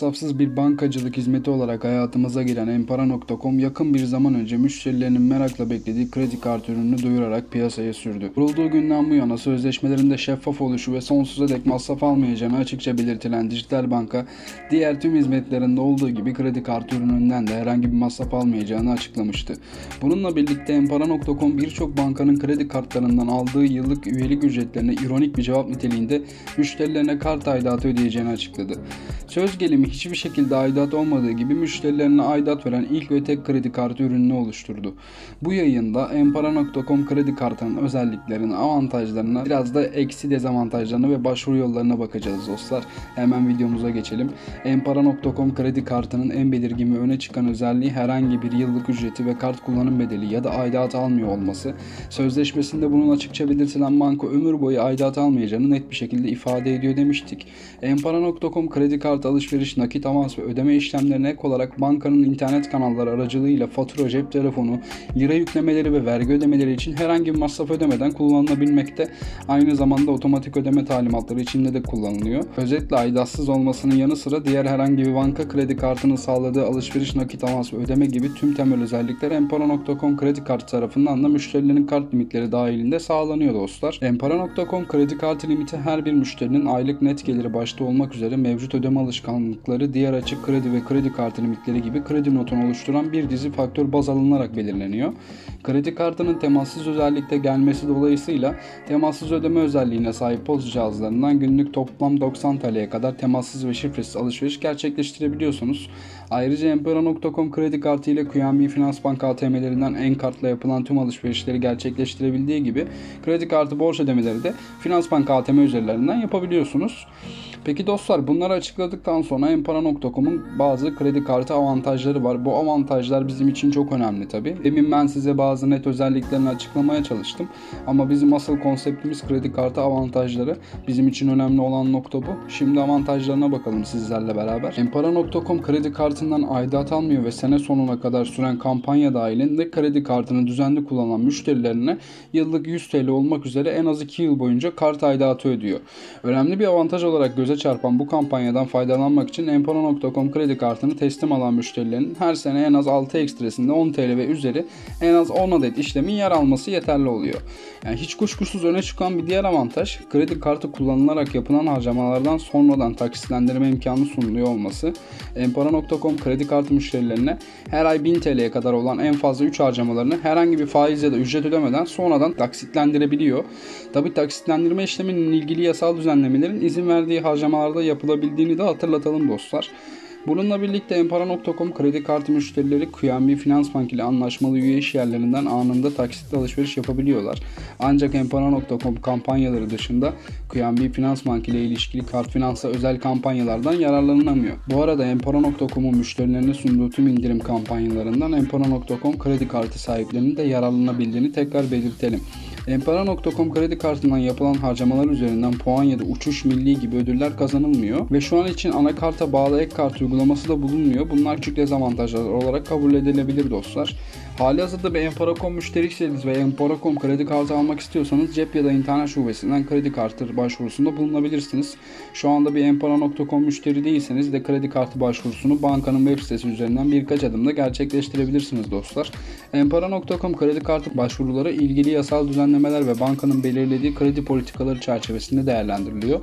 Safsız bir bankacılık hizmeti olarak hayatımıza giren Empara.com yakın bir zaman önce müşterilerinin merakla beklediği kredi kartı ürününü duyurarak piyasaya sürdü. Kurulduğu günden bu yana sözleşmelerinde şeffaf oluşu ve sonsuza dek masraf almayacağını açıkça belirtilen dijital banka, diğer tüm hizmetlerinde olduğu gibi kredi kartı ürününden de herhangi bir masraf almayacağını açıklamıştı. Bununla birlikte Empara.com birçok bankanın kredi kartlarından aldığı yıllık üyelik ücretlerine ironik bir cevap niteliğinde müşterilerine kart aidatı ödeyeceğini açıkladı. Söz gelimi hiçbir şekilde aidat olmadığı gibi müşterilerine aidat veren ilk ve tek kredi kartı ürününü oluşturdu. Bu yayında Empara.com kredi kartının özelliklerine, avantajlarına, biraz da eksi dezavantajlarına ve başvuru yollarına bakacağız dostlar. Hemen videomuza geçelim. Empara.com kredi kartının en belirgin ve öne çıkan özelliği herhangi bir yıllık ücreti ve kart kullanım bedeli ya da aidat almıyor olması. Sözleşmesinde bunun açıkça belirtilen banka ömür boyu aidat almayacağını net bir şekilde ifade ediyor demiştik. Empara.com kredi kartı alışveriş, nakit avans ve ödeme işlemlerine ek olarak bankanın internet kanalları aracılığıyla fatura, cep telefonu, lira yüklemeleri ve vergi ödemeleri için herhangi bir masraf ödemeden kullanılabilmekte. Aynı zamanda otomatik ödeme talimatları içinde de kullanılıyor. Özetle aidatsız olmasının yanı sıra diğer herhangi bir banka kredi kartının sağladığı alışveriş, nakit avans ve ödeme gibi tüm temel özellikler Empara.com kredi kartı tarafından da müşterilerin kart limitleri dahilinde sağlanıyor dostlar. Empara.com kredi kartı limiti her bir müşterinin aylık net geliri başta olmak üzere mevcut ödeme alışkanlıkları, diğer açık kredi ve kredi kartı limitleri gibi kredi notunu oluşturan bir dizi faktör baz alınarak belirleniyor. Kredi kartının temassız özellikte gelmesi dolayısıyla temassız ödeme özelliğine sahip POS cihazlarından günlük toplam 90 TL'ye kadar temassız ve şifresiz alışveriş gerçekleştirebiliyorsunuz. Ayrıca Empera.com kredi kartı ile QNB Finans Bank ATM'lerinden en kartla yapılan tüm alışverişleri gerçekleştirebildiği gibi kredi kartı borç ödemeleri de Finans Bank ATM üzerinden yapabiliyorsunuz. Peki dostlar bunları açıkladıktan sonra Empara.com'un bazı kredi kartı avantajları var. Bu avantajlar bizim için çok önemli tabi. Demin ben size bazı net özelliklerini açıklamaya çalıştım. Ama bizim asıl konseptimiz kredi kartı avantajları. Bizim için önemli olan nokta bu. Şimdi avantajlarına bakalım sizlerle beraber. Empara.com kredi kartından aidat almıyor ve sene sonuna kadar süren kampanya dahilinde kredi kartını düzenli kullanan müşterilerine yıllık 100 TL olmak üzere en az 2 yıl boyunca kart aidatı ödüyor. Önemli bir avantaj olarak göze çarpan bu kampanyadan faydalanmak için Empara.com kredi kartını teslim alan müşterilerin her sene en az 6 ekstresinde 10 TL ve üzeri en az 10 adet işlemin yer alması yeterli oluyor. Yani hiç kuşkusuz öne çıkan bir diğer avantaj kredi kartı kullanılarak yapılan harcamalardan sonradan taksitlendirme imkanı sunuluyor olması. Empara.com kredi kartı müşterilerine her ay 1000 TL'ye kadar olan en fazla 3 harcamalarını herhangi bir faiz ya da ücret ödemeden sonradan taksitlendirebiliyor. Tabi taksitlendirme işleminin ilgili yasal düzenlemelerin izin verdiği harcamalarda yapılabildiğini de hatırlatalım dostlar. Bununla birlikte Empara.com kredi kartı müşterileri QNB Finans Bank ile anlaşmalı üye iş yerlerinden anında taksitli alışveriş yapabiliyorlar. Ancak Empara.com kampanyaları dışında QNB Finans Bank ile ilişkili kart finansa özel kampanyalardan yararlanamıyor. Bu arada Empara.com'un müşterilerine sunduğu tüm indirim kampanyalarından Empara.com kredi kartı sahiplerinin de yararlanabildiğini tekrar belirtelim. Empara.com kredi kartından yapılan harcamalar üzerinden puan ya da uçuş milli gibi ödüller kazanılmıyor ve şu an için anakarta bağlı ek kart uygulaması da bulunmuyor. Bunlar küçük dezavantajlar olarak kabul edilebilir dostlar. Hali hazırda bir Empara.com müşteriyseniz ve Empara.com kredi kartı almak istiyorsanız cep ya da internet şubesinden kredi kartı başvurusunda bulunabilirsiniz. Şu anda bir Empara.com müşteri değilseniz de kredi kartı başvurusunu bankanın web sitesi üzerinden birkaç adımda gerçekleştirebilirsiniz dostlar. Empara.com kredi kartı başvuruları ilgili yasal düzenlemeler ve bankanın belirlediği kredi politikaları çerçevesinde değerlendiriliyor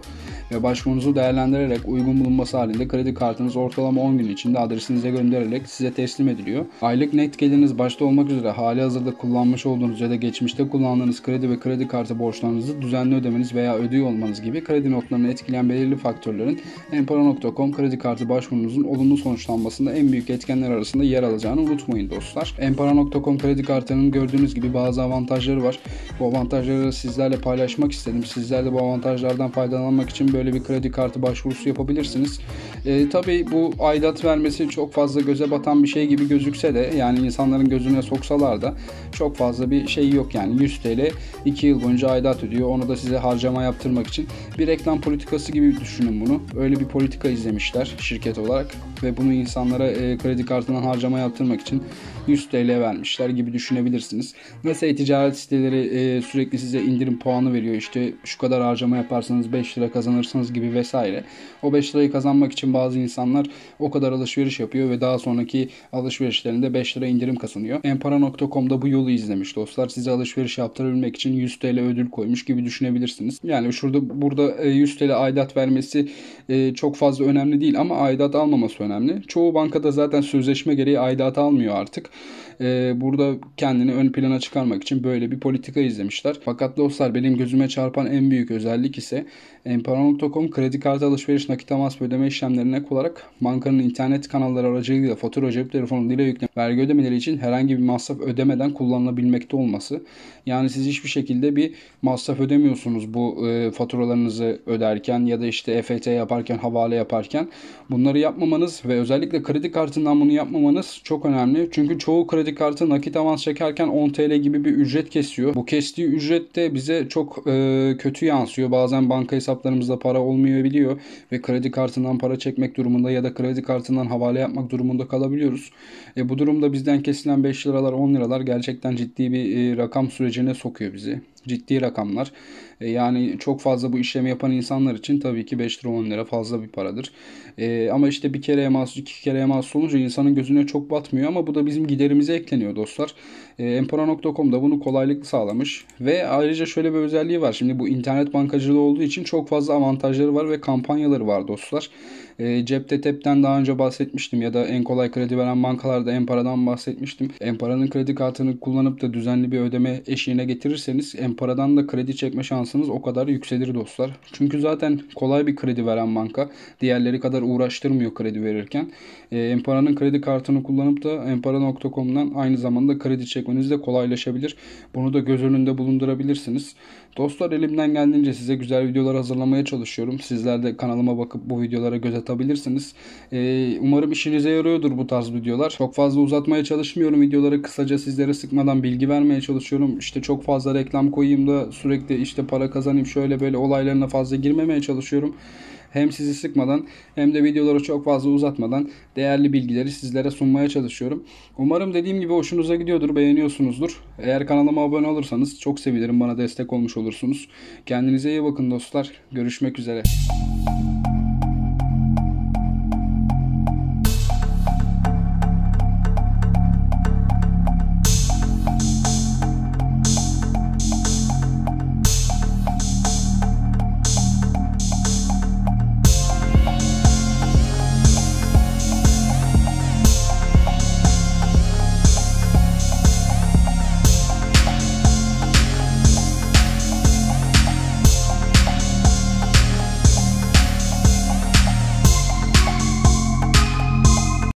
ve başvurunuzu değerlendirerek uygun bulunması halinde kredi kartınız ortalama 10 gün içinde adresinize gönderilerek size teslim ediliyor. Aylık net geliriniz başta olmak üzere hali hazırda kullanmış olduğunuz ya da geçmişte kullandığınız kredi ve kredi kartı borçlarınızı düzenli ödemeniz veya ödüyor olmanız gibi kredi notlarını etkileyen belirli faktörlerin Empara.com kredi kartı başvurunuzun olumlu sonuçlanmasında en büyük etkenler arasında yer alacağını unutmayın dostlar. Empara.com kredi kartının gördüğünüz gibi bazı avantajları var. Bu avantajları sizlerle paylaşmak istedim. Sizler de bu avantajlardan faydalanmak için böyle bir kredi kartı başvurusu yapabilirsiniz. E, tabii bu aidat vermesi çok fazla göze batan bir şey gibi gözükse de yani insanların gözüne sistemine soksalar da çok fazla bir şey yok yani 100 TL 2 yıl boyunca aidat ödüyor. Onu da size harcama yaptırmak için bir reklam politikası gibi düşünün bunu. Öyle bir politika izlemişler şirket olarak ve bunu insanlara e, kredi kartından harcama yaptırmak için 100 TL vermişler gibi düşünebilirsiniz. Mesela ticaret siteleri e, sürekli size indirim puanı veriyor. İşte şu kadar harcama yaparsanız 5 lira kazanırsınız gibi vesaire. O 5 lirayı kazanmak için bazı insanlar o kadar alışveriş yapıyor ve daha sonraki alışverişlerinde 5 lira indirim kazanıyor. Empara.com'da bu yolu izlemiş dostlar. Size alışveriş yaptırabilmek için 100 TL ödül koymuş gibi düşünebilirsiniz. Yani şurada burada 100 e, TL aidat vermesi e, çok fazla önemli değil ama aidat almaması önemli. Çoğu bankada zaten sözleşme gereği aidat almıyor artık. Ee, burada kendini ön plana çıkarmak için böyle bir politika izlemişler. Fakat dostlar benim gözüme çarpan en büyük özellik ise Empara.com kredi kartı alışveriş nakit avans ödeme işlemlerine ek olarak bankanın internet kanalları aracılığıyla fatura cep telefonu dile yükleme vergi ödemeleri için herhangi bir masraf ödemeden kullanılabilmekte olması. Yani siz hiçbir şekilde bir masraf ödemiyorsunuz bu e, faturalarınızı öderken ya da işte EFT yaparken, havale yaparken. Bunları yapmamanız ve özellikle kredi kartından bunu yapmamanız çok önemli. Çünkü çoğu kredi kartı nakit avans çekerken 10 TL gibi bir ücret kesiyor. Bu kestiği ücret de bize çok e, kötü yansıyor. Bazen banka hesaplarımızda para olmayabiliyor ve kredi kartından para çekmek durumunda ya da kredi kartından havale yapmak durumunda kalabiliyoruz. E, bu durumda bizden kesilen 5 liralar 10 liralar gerçekten ciddi bir e, rakam sürecine sokuyor bizi ciddi rakamlar. E, yani çok fazla bu işlemi yapan insanlar için tabii ki 5 lira 10 lira fazla bir paradır. E, ama işte bir kereye mahsus iki kereye mahsus olunca insanın gözüne çok batmıyor ama bu da bizim giderimize ekleniyor dostlar. E, Empora.com da bunu kolaylıkla sağlamış. Ve ayrıca şöyle bir özelliği var. Şimdi bu internet bankacılığı olduğu için çok fazla avantajları var ve kampanyaları var dostlar. E, Cepte Tep'ten daha önce bahsetmiştim ya da en kolay kredi veren bankalarda Empara'dan bahsetmiştim. Empara'nın kredi kartını kullanıp da düzenli bir ödeme eşiğine getirirseniz Empara'dan da kredi çekme şansınız o kadar yükselir dostlar. Çünkü zaten kolay bir kredi veren banka. Diğerleri kadar uğraştırmıyor kredi verirken. E, Empara'nın kredi kartını kullanıp da empara.com'dan aynı zamanda kredi çekmeniz de kolaylaşabilir. Bunu da göz önünde bulundurabilirsiniz. Dostlar elimden geldiğince size güzel videolar hazırlamaya çalışıyorum. Sizler de kanalıma bakıp bu videolara göz atabilirsiniz. Ee, umarım işinize yarıyordur bu tarz videolar. Çok fazla uzatmaya çalışmıyorum videoları. Kısaca sizlere sıkmadan bilgi vermeye çalışıyorum. İşte çok fazla reklam koyayım da sürekli işte para kazanayım şöyle böyle olaylarına fazla girmemeye çalışıyorum hem sizi sıkmadan hem de videoları çok fazla uzatmadan değerli bilgileri sizlere sunmaya çalışıyorum. Umarım dediğim gibi hoşunuza gidiyordur, beğeniyorsunuzdur. Eğer kanalıma abone olursanız çok sevinirim, bana destek olmuş olursunuz. Kendinize iyi bakın dostlar. Görüşmek üzere.